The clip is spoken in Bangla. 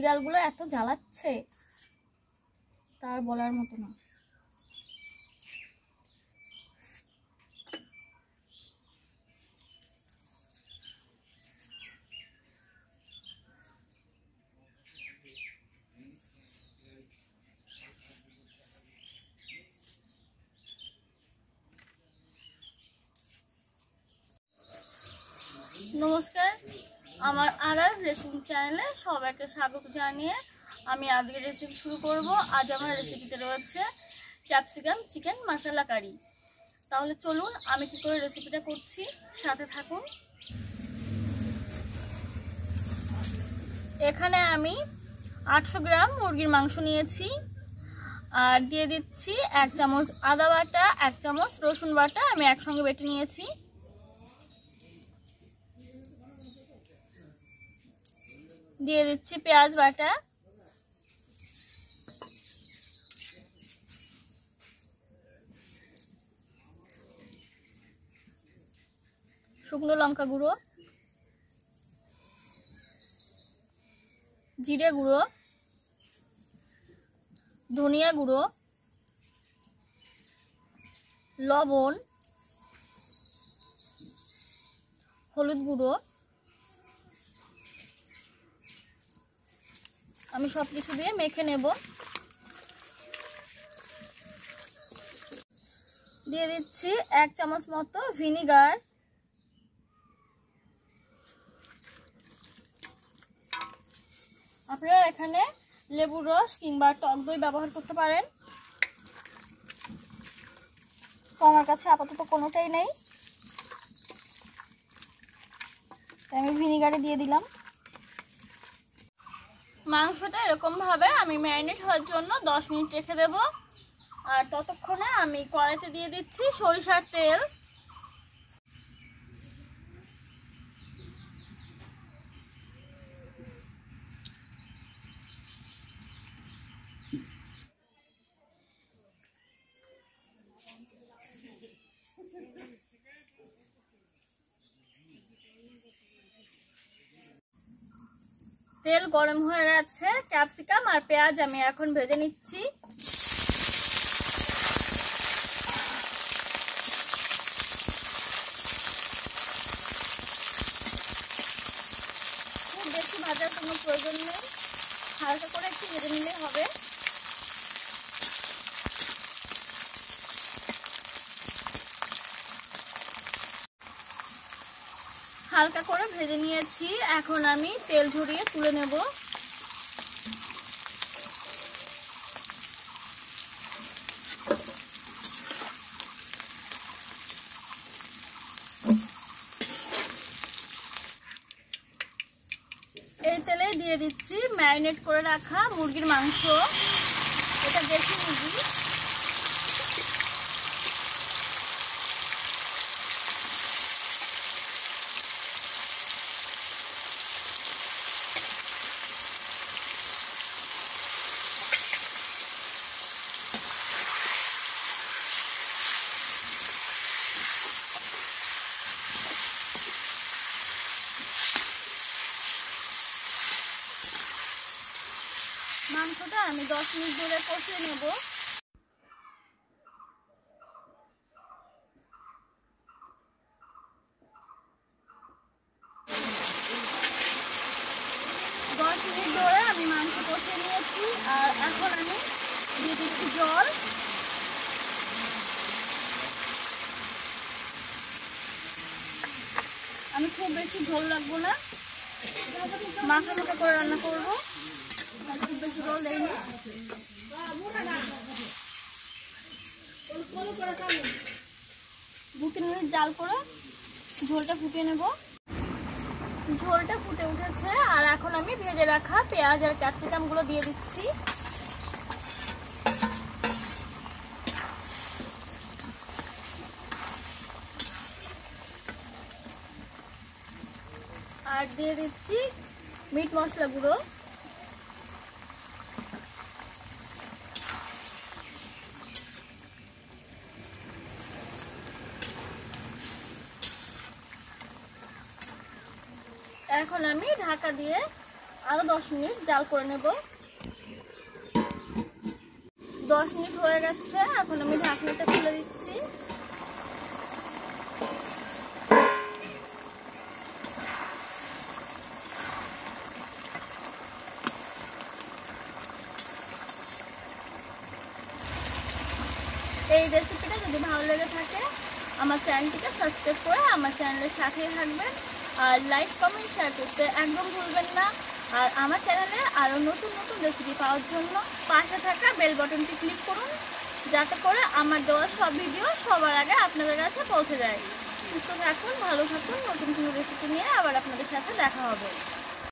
বিড়ালগুলো এত জ্বালাচ্ছে তার বলার মতো না। নমস্কার। আমার আর রেসিপি চ্যানেলে সবাইকে স্বাগত জানিয়ে আমি আজকে রেসিপি শুরু করব। আজ আমার রেসিপিতে রয়েছে ক্যাপসিকাম, চিকেন, মশলা, কারি। তাহলে চলুন, আমি কি করে রেসিপিটা করছি, সাথে থাকুন। এখানে আমি আটশো গ্রাম মুরগির মাংস নিয়েছি। আর দিয়ে দিচ্ছি এক চামচ আদা বাটা, এক চামচ রসুন বাটা আমি একসঙ্গে বেটে নিয়েছি। দিয়ে দিচ্ছি পেঁয়াজ বাটা। শুকনো লঙ্কা গুঁড়ো। জিরে গুঁড়ো। ধনিয়া গুঁড়ো। লবণ। হলুদ গুঁড়ো। আমি সব কিছু দিয়ে মেখে নেব। দিয়ে দিচ্ছি এক চামচ মতো ভিনিগার। আপনারা এখানে লেবুর রস কিংবা টক দই ব্যবহার করতে পারেন। তো আমার কাছে আপাতত কোনোটাই নেই। আমি ভিনিগারে দিয়ে দিলাম। মাংসটা এরকমভাবে আমি ম্যারিনেট হওয়ার জন্য দশ মিনিট রেখে দেবো। আর ততক্ষণে আমি কড়াইতে দিয়ে দিচ্ছি সরিষার তেল। তেল গরম হয়ে গেছে, ক্যাপসিকাম আর পেঁয়াজ আমি এখন ভেজে নিচ্ছি। খুব বেশি ভাজার কোনো প্রয়োজন নেই। হালকা করে একটু ভেজে নিলে হবে। হালকা করে ভেজে নিয়েছি। এখন আমি তেল ঝরিয়ে তুলে নেব। এই তেলে দিয়ে দিচ্ছি ম্যারিনেট করে রাখা মুরগির মাংস। এটা দেশি মুরগি। মাংসটা আমি দশ মিনিট ধরে কষিয়ে নেব। দশ মিনিট ধরে আমি মাংস কষিয়ে নিয়েছি, আর এখন আমি দিয়ে দিচ্ছি জল। আমি খুব বেশি ঝোল রাখব না। মাখা মাখা করে রান্না করব। খুব বেশি জল জাল করে ঝোলটা ফুটিয়ে নেব। ঝোলটা ফুটে উঠেছে, আর এখন আমি ভেজে রাখা পেঁয়াজ আর ক্যাপসিকামগুলো দিয়ে দিচ্ছি। আর দিয়ে দিচ্ছি মিট মশলা গুঁড়ো। এখন আমি ঢাকা দিয়ে আরও দশ মিনিট জাল করে নেব। দশ মিনিট হয়ে গেছে, এখন আমি ঢাকনাটা খুলে দিচ্ছি। এই রেসিপিটা যদি ভালো লেগে থাকে, আমার চ্যানেলটিকে সাবস্ক্রাইব করে আমার চ্যানেলের সাথেই থাকবেন। আর লাইক, কমেন্ট শেয়ার করতে একদম ভুলবেন না। আর আমার চ্যানেলে আরও নতুন নতুন রেসিপি পাওয়ার জন্য পাশে থাকা বেল বাটনটি ক্লিক করুন, যাতে করে আমার দেওয়া সব ভিডিও সবার আগে আপনাদের কাছে পৌঁছে যায়। সুস্থ থাকুন, ভালো থাকুন, নতুন কোনো রেসিপি নিয়ে আবার আপনাদের সাথে দেখা হবে।